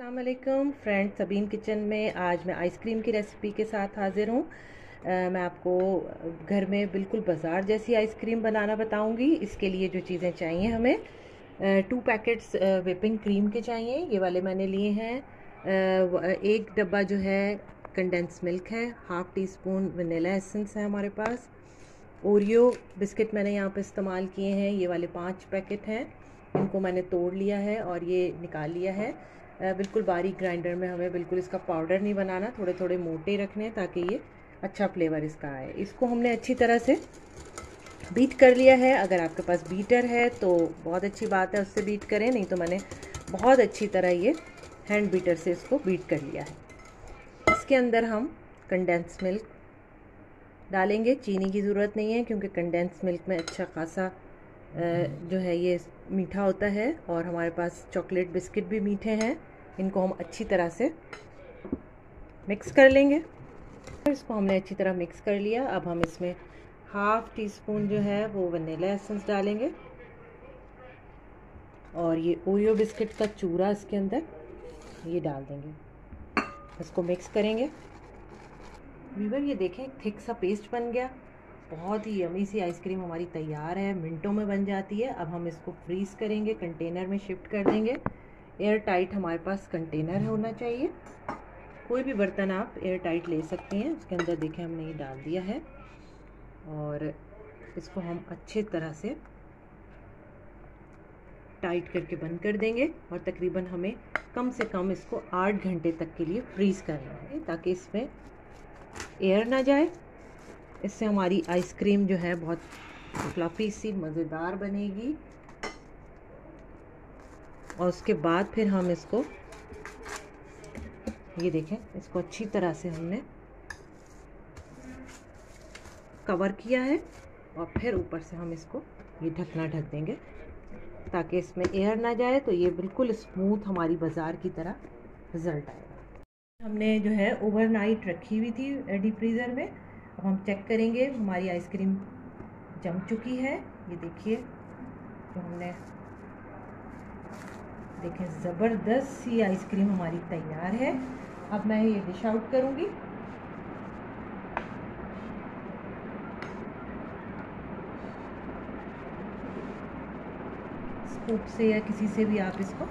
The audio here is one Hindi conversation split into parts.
असलम फ्रेंड सबीन किचन में आज मैं आइसक्रीम की रेसिपी के साथ हाज़िर हूँ। मैं आपको घर में बिल्कुल बाज़ार जैसी आइसक्रीम बनाना बताऊँगी। इसके लिए जो चीज़ें चाहिए हमें टू पैकेट्स विपिंग क्रीम के चाहिए। ये वाले मैंने लिए हैं। एक डब्बा जो है कंडेंस मिल्क है। Half teaspoon vanilla essence है हमारे पास। ओरियो बिस्किट मैंने यहाँ पर इस्तेमाल किए हैं। ये वाले पाँच पैकेट हैं। इनको मैंने तोड़ लिया है और ये निकाल लिया है। बिल्कुल बारीक ग्राइंडर में हमें बिल्कुल इसका पाउडर नहीं बनाना थोड़े थोड़े मोटे रखने हैं ताकि ये अच्छा फ्लेवर इसका आए। इसको हमने अच्छी तरह से बीट कर लिया है। अगर आपके पास बीटर है तो बहुत अच्छी बात है, उससे बीट करें, नहीं तो मैंने बहुत अच्छी तरह ये हैंड बीटर से इसको बीट कर लिया है। इसके अंदर हम कंडेंस मिल्क डालेंगे, चीनी की ज़रूरत नहीं है क्योंकि कंडेंस मिल्क में अच्छा खासा जो है ये मीठा होता है और हमारे पास चॉकलेट बिस्किट भी मीठे हैं। इनको हम अच्छी तरह से मिक्स कर लेंगे। इसको हमने अच्छी तरह मिक्स कर लिया। अब हम इसमें हाफ़ टी स्पून जो है, वो वनीला एसेंस डालेंगे। और ये ओयो बिस्किट का चूरा इसके अंदर, ये डाल देंगे। इसको मिक्स करेंगे। वीवर ये देखें थिक सा पेस्ट बन गया। बहुत ही यमी सी आइसक्रीम हमारी तैयार है। मिनटों में बन जाती है। अब हम इसको फ्रीज़ करेंगे कंटेनर में शिफ्ट कर देंगे। एयर टाइट हमारे पास कंटेनर होना चाहिए। कोई भी बर्तन आप एयर टाइट ले सकते हैं उसके अंदर देखें हमने ये डाल दिया है। और इसको हम अच्छे तरह से टाइट करके बंद कर देंगे और तकरीबन हमें कम से कम इसको आठ घंटे तक के लिए फ्रीज़ करना है, ताकि इसमें एयर ना जाए। इससे हमारी आइसक्रीम जो है बहुत फ्लफ़ी सी, मज़ेदार बनेगी। और उसके बाद फिर हम इसको, ये देखें, इसको अच्छी तरह से हमने कवर किया है और फिर ऊपर से हम इसको ये ढकना ढक धक देंगे ताकि इसमें एयर ना जाए तो ये बिल्कुल स्मूथ हमारी बाज़ार की तरह रिज़ल्ट आएगा हमने जो है ओवरनाइट रखी हुई थी डीप फ्रीज़र में। अब हम चेक करेंगे, हमारी आइसक्रीम जम चुकी है। ये देखिए, जो हमने देखें, ज़बरदस्त सी आइसक्रीम हमारी तैयार है। अब मैं ये डिश आउट करूँगी। स्कूप से या किसी से भी आप इसको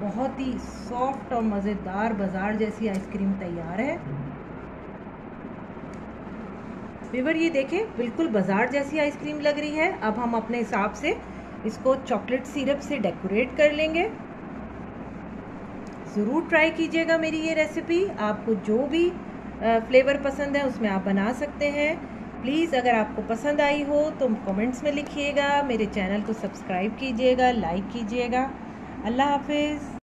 बहुत ही सॉफ्ट और मज़ेदार बाज़ार जैसी आइसक्रीम तैयार है। वीवर ये देखें, बिल्कुल बाज़ार जैसी आइसक्रीम लग रही है। अब हम अपने हिसाब से इसको चॉकलेट सिरप से डेकोरेट कर लेंगे। ज़रूर ट्राई कीजिएगा मेरी ये रेसिपी आपको जो भी फ्लेवर पसंद है, उसमें आप बना सकते हैं। प्लीज़ अगर आपको पसंद आई हो तो कमेंट्स में लिखिएगा। मेरे चैनल को सब्सक्राइब कीजिएगा लाइक कीजिएगा। अल्लाह हाफिज़।